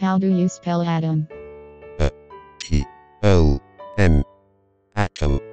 How do you spell atom? A T O M Atom.